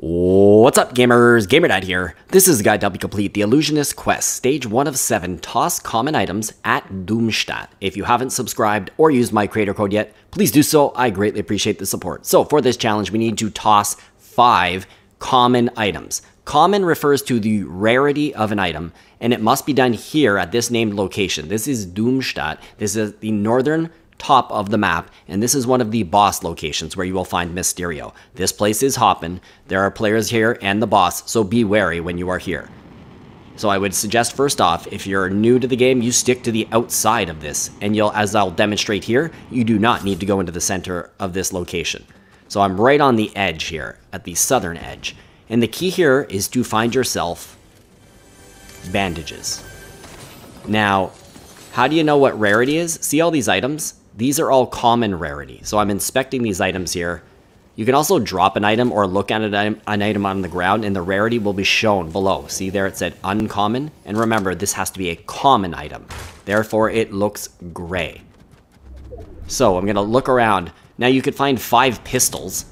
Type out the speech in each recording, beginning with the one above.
What's up, gamers? GamerDad here. This is the guide to help you complete the Illusionist Quest, stage 1 of 7, toss common items at Doomstadt. If you haven't subscribed or used my creator code yet, please do so. I greatly appreciate the support. So for this challenge, we need to toss 5 common items. Common refers to the rarity of an item, and it must be done here at this named location. This is Doomstadt. This is the northern top of the map, and this is one of the boss locations where you will find Mysterio. This place is hopping. There are players here and the boss, so be wary when you are here. So I would suggest first off, if you're new to the game, you stick to the outside of this, and you'll, as I'll demonstrate here, you do not need to go into the center of this location. So I'm right on the edge here, at the southern edge. And the key here is to find yourself bandages. Now, how do you know what rarity is? See all these items? These are all common rarity. So I'm inspecting these items here. You can also drop an item or look at an item, on the ground and the rarity will be shown below. See there it said uncommon? And remember, this has to be a common item. Therefore, it looks gray. So I'm to look around. Now you could find five pistols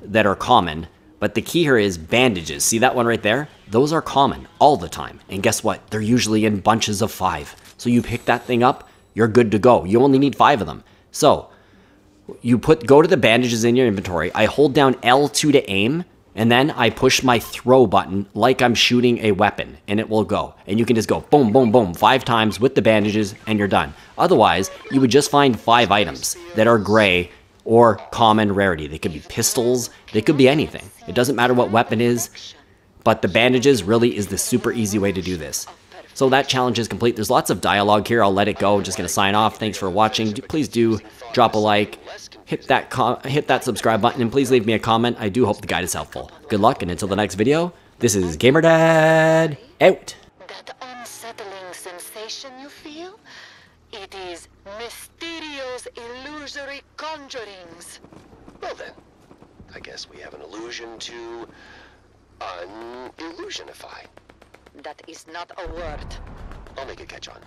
that are common, but the key here is bandages. See that one right there? Those are common all the time. And guess what? They're usually in bunches of five. So you pick that thing up, you're good to go. You only need five of them. So you put go to the bandages in your inventory. I hold down L2 to aim, and then I push my throw button like I'm shooting a weapon, and it will go. And you can just go boom, boom, boom five times with the bandages, and you're done. Otherwise, you would just find five items that are gray or common rarity. They could be pistols, they could be anything. It doesn't matter what weapon is, but the bandages really is the super easy way to do this. So that challenge is complete. There's lots of dialogue here. I'll let it go. I'm just going to sign off. Thanks for watching. Please do drop a like, hit that hit that subscribe button, and please leave me a comment. I do hope the guide is helpful. Good luck, and until the next video, this is GamerDad out. That unsettling sensation you feel? It is Mysterio's illusory conjurings. Well then, I guess we have an illusion to un-illusionify. That is not a word. I'll make a catch on.